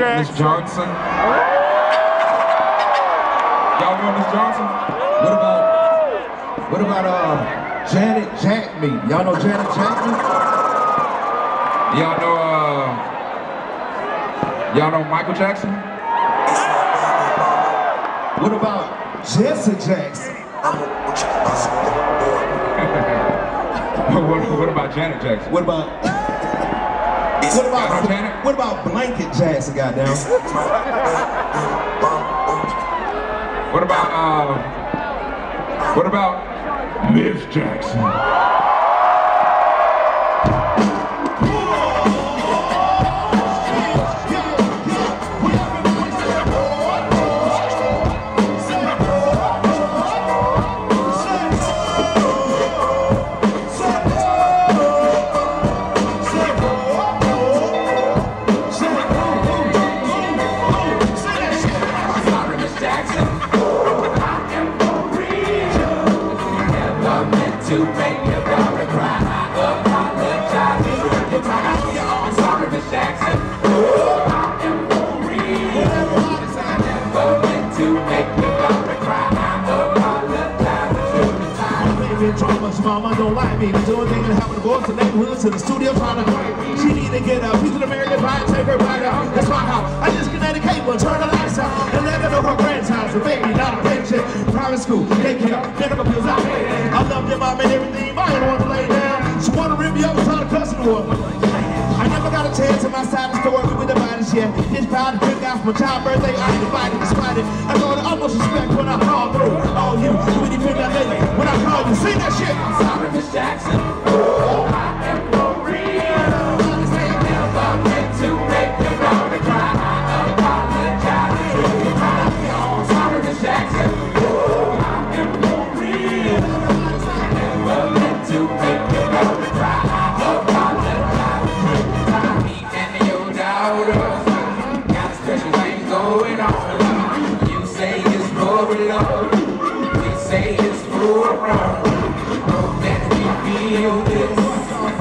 Miss Johnson. Y'all know Miss Johnson? What about what about uh Janet Jackme? Y'all know Janet Jackme? Y'all know uh Y'all know Michael Jackson? What about Jesse Jackson? what, what about Janet Jackson? What about what about what about Blanket Jackson? Goddamn. What about uh What about Miss Jackson? To make your daughter cry. I apologize for your time. I'm sorry, Miss Jackson. I am for real. Never meant to make your daughter cry. I apologize for your time. Baby in trauma, so mama don't like me. The only thing that happened to go to the neighborhood to the studio trying to fight me. She need to get a piece of American pie take her back out. That's And everything, but I want to lay down. She wanna rip me to cuss me. I never got a chance in my side story with the body shit. This proud to pick out my child birthday, I divided, despite it. I know the utmost respect when I call through. All you, you pick that lady, when I call you, sing that shit. Sorry, Miss Jackson. It's for love. We say it's for wrong. That we feel this,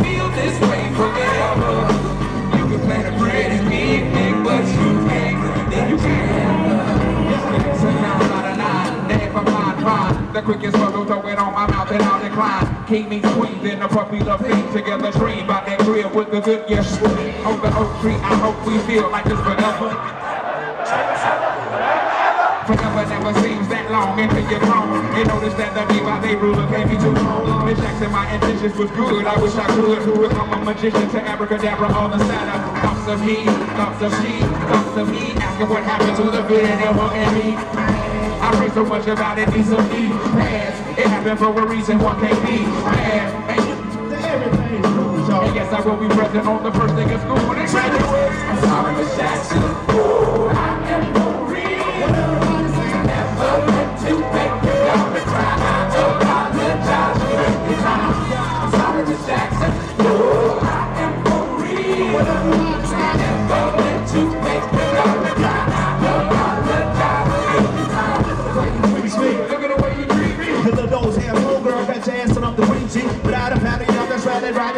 feel this way forever. You can play the pretty picnic, but you can't, then you can't. So now I'm not a nine, name for mine, fine. The quickest bubble, throw it on my mouth and I'll decline. King meets queen, then the puppy love thing together dream about that crib with the good yes. On the oak tree, I hope we feel like it's forever. Forever never seems that long until you're grown. And notice that the day by day ruler can't be too long. Miss Jackson, my intentions was good. I wish I could become a magician to abracadabra all the Santa. Thoughts of he, thoughts of she, thoughts of me. Asking what happened to the good and her and me. I pray so much about it, needs some need. Past. It happened for a reason, one can't be. And, Everything's cool, y'all. and yes, I will be present on the first day of school. when And graduate. I'm sorry, Miss Jackson.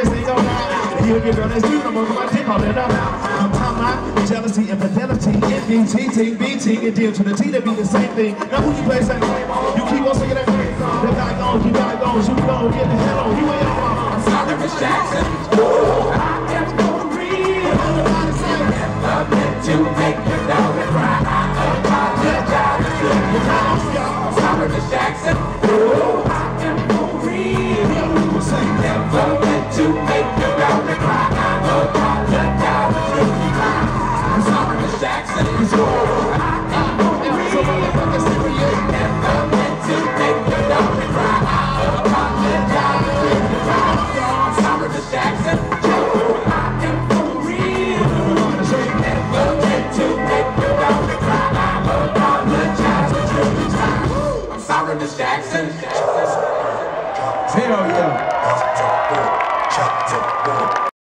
Right, they ride this thing on out. And you girl that's deep, I'm over my dick, all in up. I'm talking about jealousy, infidelity, envy, cheating, beating, and deal to the T, that be the same thing. Now who you play same game on? You keep on singing that thing. The bygones, you bygones, you gon' get the hell on. You ain't on my I'm sorry, Miss Jackson. I Miss Jackson. Hell yeah.